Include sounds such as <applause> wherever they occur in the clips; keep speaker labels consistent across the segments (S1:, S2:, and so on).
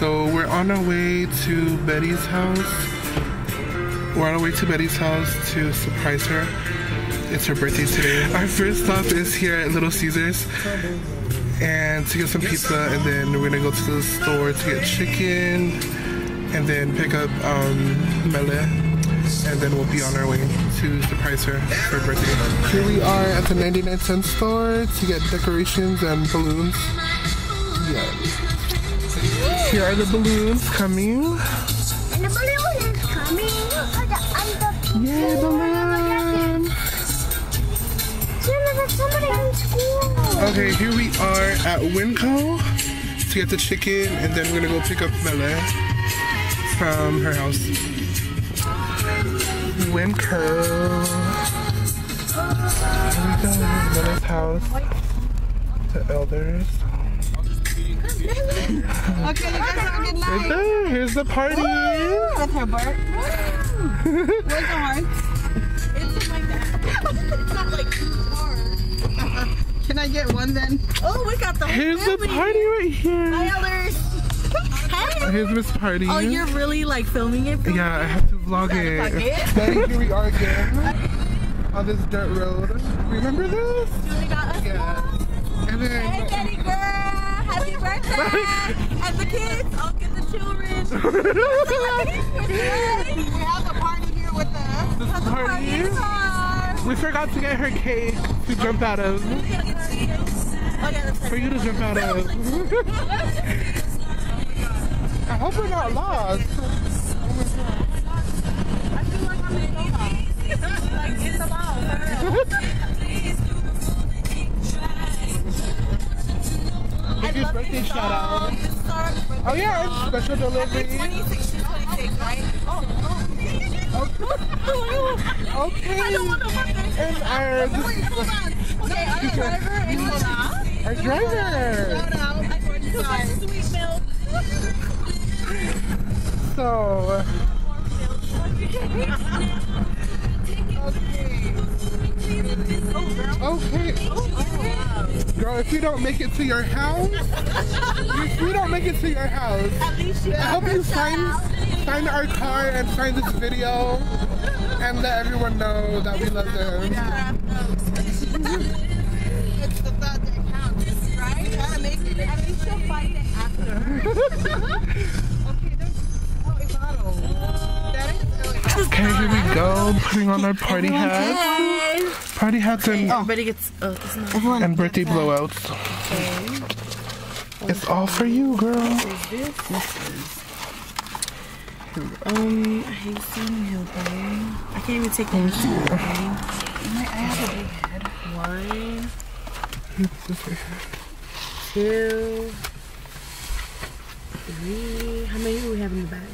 S1: So we're on our way to Betty's house. We're on our way to Betty's house to surprise her. It's her birthday today. Our first stop is here at Little Caesars and to get some pizza and then we're gonna go to the store to get chicken and then pick up um, mele and then we'll be on our way to surprise her for her birthday. Here we are at the 99 cent store to get decorations and balloons. Here are the balloons coming.
S2: And the balloon is coming. The,
S1: Yay, balloons!
S2: Santa, there's somebody in school.
S1: Okay, here we are at Winco to get the chicken and then we're gonna go pick up Mele from her house. Winco. Here we go, Mele's house. The elders.
S3: Okay, you guys have a good
S1: Right
S3: night.
S1: there, here's the party.
S3: With her Bart. Where's the heart?
S4: It's like that. It's not like hard.
S3: Can I get one then?
S4: Oh, we got the whole
S1: Here's the
S4: family.
S1: party right here.
S4: Hi, elders. Hi.
S1: Here's Miss Party.
S4: Oh, you're really like filming it? Filming
S1: Yeah, I have to vlog
S4: Fuck
S1: it.
S4: it.
S1: Daddy, here we are again on this dirt road. Remember this?
S4: We got us.
S1: Yeah. And
S4: Hey,
S1: then
S4: Birthday. and the kids. Oh, I'll get the children. <laughs>
S3: We have a party here with us. <laughs>
S1: this
S4: Party
S1: party.
S4: in.
S1: We forgot to get her cake to jump out of.
S4: Oh,
S1: For you to jump out of. <laughs> I hope we're not lost.
S4: I feel like I'm in. Like, it's about.
S1: Birthday shout out.
S4: This is our birthday
S1: Oh yeah,
S4: vlog.
S1: special delivery.
S4: 26 26, right? Oh, oh.
S1: Okay. <laughs>
S4: I don't want to.
S1: And our,
S4: Wait, hold on. Okay, our driver and
S1: our driver.
S3: Shout out.
S4: I brought you sweet milk. <laughs>
S1: So, uh, okay. Oh, Girl, if you don't make it to your house, if you don't make it to your house,
S4: At least you
S1: I hope you sign sign our car and sign this video and let everyone know that we love them.
S3: It's the thought <laughs> that counts, right? Gotta make it.
S4: At least you'll find it after. <laughs>
S3: Okay, oh, it's auto. That is oh,
S1: Okay, here we go, putting on our party hats. Party hats and,
S4: Everybody gets. Oh, it's
S1: and birthday blowouts. It's all for you, girl.
S4: Um, I hate seeing Hill I can't even take the heat. I have a big head. One, two, three. How many do we have in the back?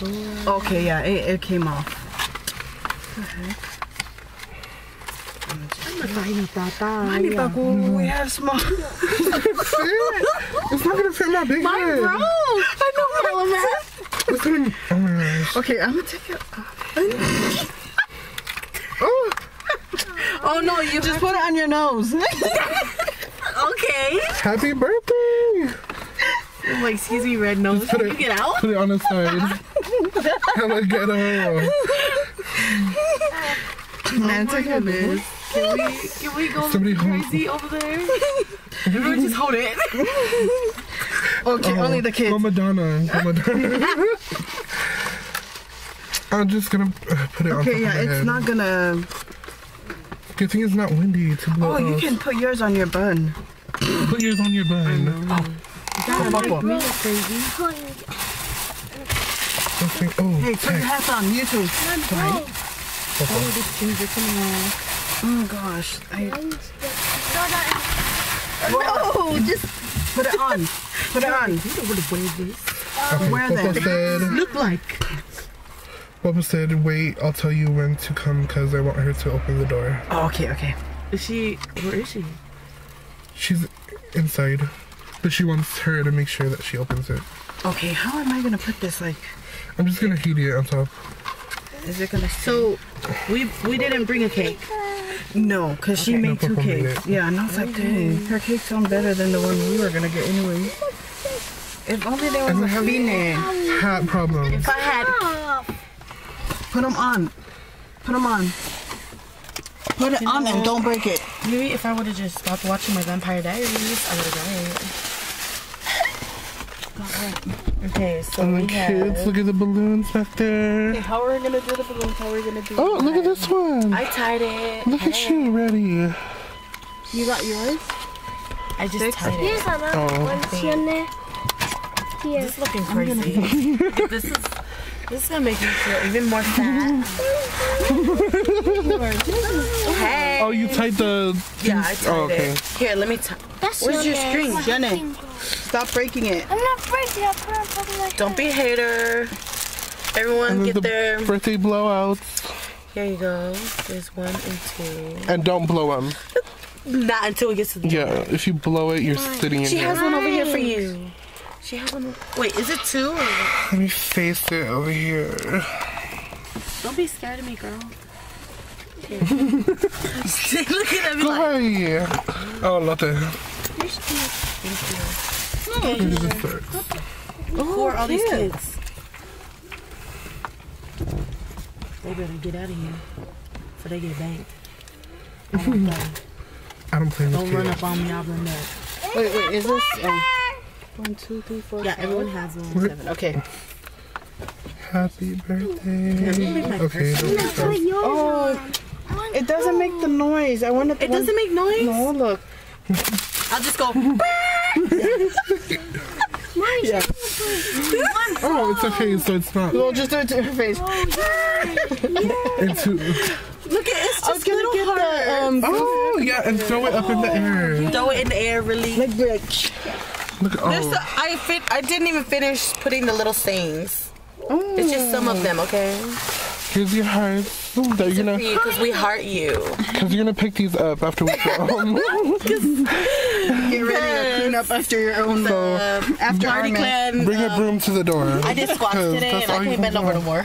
S4: Four.
S3: Okay, yeah, it, it came off. Buckle, we have small. <laughs>
S1: It's not gonna fit my big head.
S3: I know, <laughs> man.
S1: It's gonna, oh my gosh.
S3: Okay, I'm gonna take it. off.
S1: Oh, <laughs>
S3: Oh no, you just put it on your nose.
S4: Okay.
S1: happy birthday!
S4: Like, excuse me, red nose. Can you get out?
S1: Put it on the side. Hella ghetto.
S3: Man, take it, bitch.
S4: Can we, can we go
S1: Somebody hold-
S4: crazy over there? <laughs> Everyone just hold it. <laughs>
S3: Okay, only the kids.
S1: Go Madonna. Go <laughs> Madonna. I'm just gonna uh, put it on top
S3: Okay, yeah, it's
S1: head.
S3: not gonna.
S1: Good thing it's not windy to blow
S3: Oh, you
S1: off.
S3: can put yours on your bun.
S1: Put yours on your bun.
S3: Buckle.
S4: Me crazy.
S1: Okay. Oh,
S3: Hey, put your
S1: okay.
S3: hats on. You too.
S4: Oh, this ginger, come on.
S3: Oh gosh. I,
S4: No, just
S3: put it on. Put it on.
S4: you don't want to wear this.
S1: okay.
S3: where
S1: Papa
S3: then?
S1: said,
S4: Look like.
S1: Papa said, wait, I'll tell you when to come because I want her to open the door.
S3: Oh, okay, okay.
S4: Is she? Where is she?
S1: She's inside, but she wants her to make sure that she opens it.
S3: Okay, how am I gonna put this? Like,
S1: I'm just gonna heat it on top.
S3: is it gonna?
S4: So, we we didn't bring a cake.
S3: No, cause she made
S1: No,
S3: two cakes. Yeah, and I was like, dang, her cakes sound better than the one we were gonna get anyway.
S4: If only there was
S1: And
S4: a
S1: we have
S4: V-neck.
S1: hat problem.
S4: If I had,
S3: Put them on. Put them on. Put it on and don't break it.
S4: maybe if I would have just stopped watching my Vampire Diaries, I would have died. Okay, so oh,
S1: And
S4: we
S1: the kids,
S4: have.
S1: look at the balloons back there.
S4: How are we gonna do the balloons? How are we gonna do?
S1: Oh, look at this one.
S4: I tied it.
S1: Look at you, ready.
S4: You got yours? I just tied it.
S2: Here's
S1: Oh.
S2: one, Sienna. Here.
S4: It's looking crazy. <laughs> this is this is gonna make me feel even more fat. <laughs> <laughs> hey.
S1: Oh, you tied the.
S4: Yeah, I tied
S1: Oh, okay.
S4: it. Here, let me tie.
S2: That's
S3: Where's your
S2: Sienna.
S3: string, Jenny? Stop breaking it.
S2: I'm not breaking it. I'm like
S4: Don't be a hater. Everyone
S1: And
S4: get
S1: the
S4: their.
S1: birthday blowouts.
S4: Here you go. There's one and two.
S1: And don't blow them. <laughs>
S4: Not until we get to the.
S1: Yeah, if you blow it, you're sitting in
S4: She
S1: here.
S4: has one over here for you. She has one. Wait, is it two? Or...
S1: Let me face it over here.
S4: Don't be scared of me, girl. Here. <laughs> <laughs> Look at me like.
S1: Hi. Oh, Lotte. Look at this third.
S4: Who are all these kids? They better get out of here before they get banked. I don't play.
S1: I don't play with
S4: Don't run up on me, I'll run back.
S3: Wait, wait, is this? Oh. One, two, three, four.
S4: Yeah, everyone has one.
S3: seven. Okay.
S1: Happy birthday. Okay, don't.
S3: Oh, it doesn't make the noise. I wanted the
S4: It doesn't make noise?
S3: No, look. <laughs>
S4: I'll just go. <laughs>
S1: Oh, it's okay, so it's not
S3: We'll just do it to her face. <laughs>
S1: into.
S4: Look at it's just
S3: I was gonna
S4: little
S3: get
S4: heart.
S3: the um.
S1: Oh, yeah, and throw it up in the air.
S4: Throw it in the air, really.
S3: Like, like,
S1: Look,
S4: There's
S1: oh,
S4: a, I fit. I didn't even finish putting the little sayings. It's just some of them, okay?
S1: Here's your hearts. That you're gonna,
S4: Because we heart you.
S1: cause you're gonna pick these up after we go. <laughs>
S3: get ready to clean up after your own.
S1: so
S3: after our
S4: Party
S3: mess.
S4: clan.
S1: bring a
S4: um,
S1: broom to the door.
S4: I did squats today and I
S1: all
S4: can't bend over no more.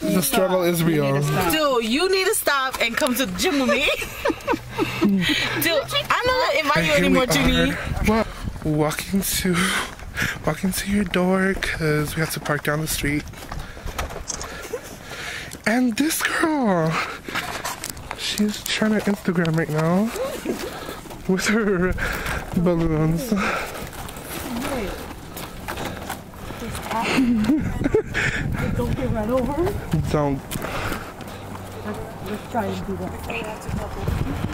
S1: The struggle is real.
S4: Dude, you need to stop and come to the gym with me. <laughs> Dude, I'm not invite you anymore, Jimmy.
S1: are. Well, walking to walking to your door because we have to park down the street. And this girl, she's trying to Instagram right now with her balloons.
S4: Don't get right over.
S1: Don't.
S4: Let's try and do that.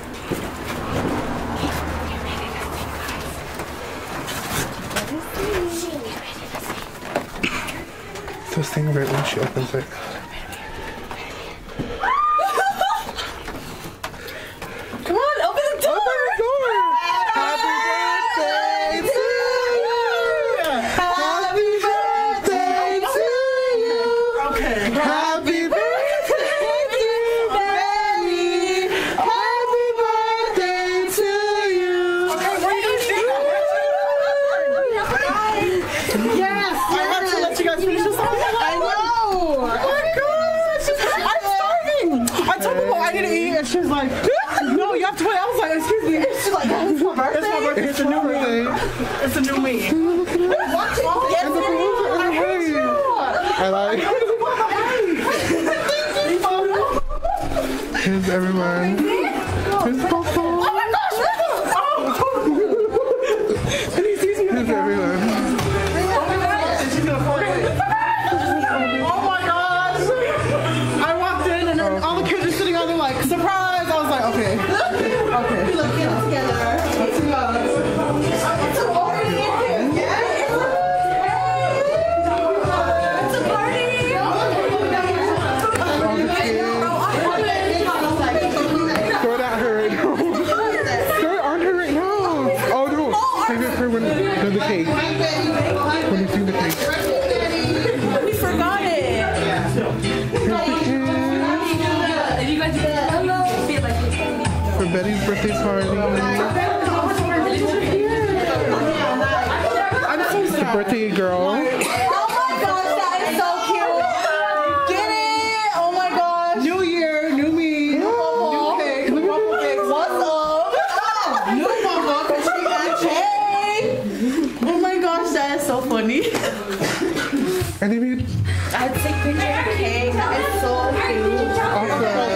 S1: So sing right when she opens it.
S4: Come on, open the door.
S1: Happy birthday to you! Happy birthday to you!
S3: Okay.
S1: Happy birthday, dear baby! Happy birthday to you!
S3: Yes. I have to let you guys finish the song. I know. Oh my gosh. I'm starving. I told people I didn't eat, and she was like, "No, you have to wait." I was like, "Excuse me." She's like, "It's my birthday. It's my birthday. It's a new me. It's a new me." Yes, it is.
S1: I like. Here's everyone. Popo. They made
S5: I'd take picture of the cake. It's so cute.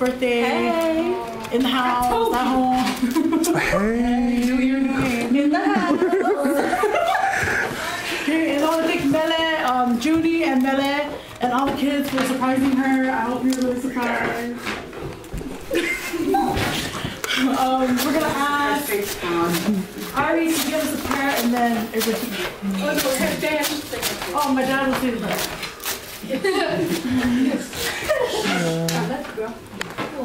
S5: Betty's 26th birthday. In the house, at home.
S1: Hey.
S5: In the house. Okay, and I want to thank Mele, um, Judy and Mele, and all the kids for surprising her. I hope you're really surprised. <laughs> um, we're gonna ask Ari to give us a prayer, and then everybody. Oh, my dad will say the prayer. <laughs> <laughs>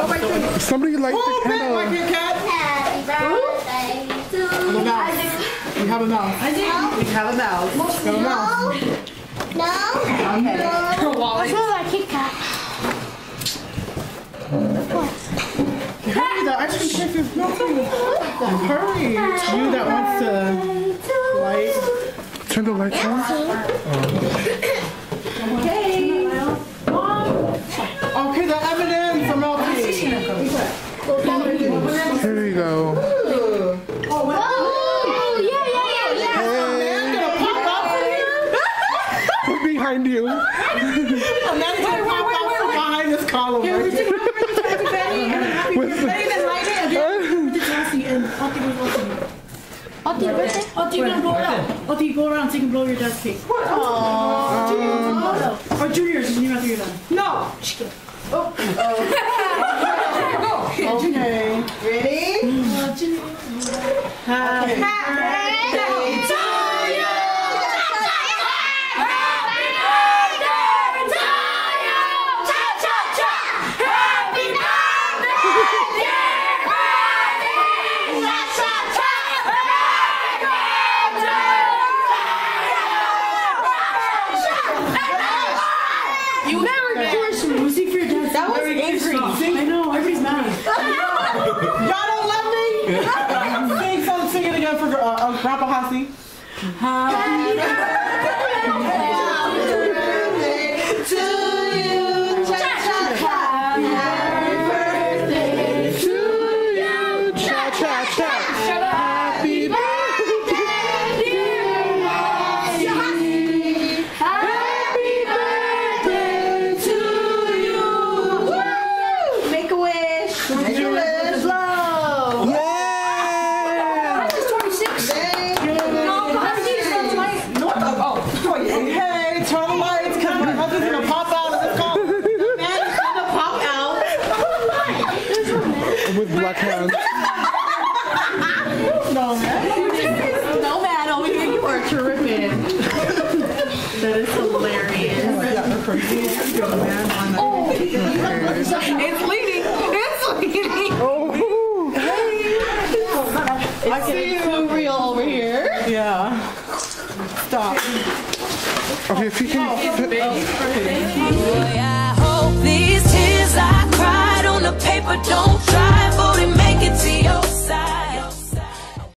S1: Somebody light the candle.
S2: Happy birthday to
S5: We have a mouse. We have a mouse. We have a mouse.
S2: No. No. What's with our Kit Kat?
S5: Hurry, the ice cream cake is melting. Hurry. You that wants to light.
S1: Turn the lights on.
S5: Okay. Okay, the M&M's are melting.
S1: Here you go.
S2: Oh, yeah, yeah, yeah, yeah.
S5: I'm gonna pop out for you.
S1: We're behind you.
S5: I'm not gonna pop out from behind this column. Here, we take
S1: With
S2: Happy birthday.
S5: Oh, do you gonna blow it out? Oh, do you go around so you can blow your dad's cake? What? Aww. Or juniors, you have to do that. No. Oh. Okay. Ready? Happy birthday to You never did. We'll sing for your dad. That was angry. I know. Everybody's mad. Y'all don't love me. sing, sing, sing it again for uh, uh, Grandpa Hossie. Happy here, you are terrific. <laughs> that is hilarious. Oh,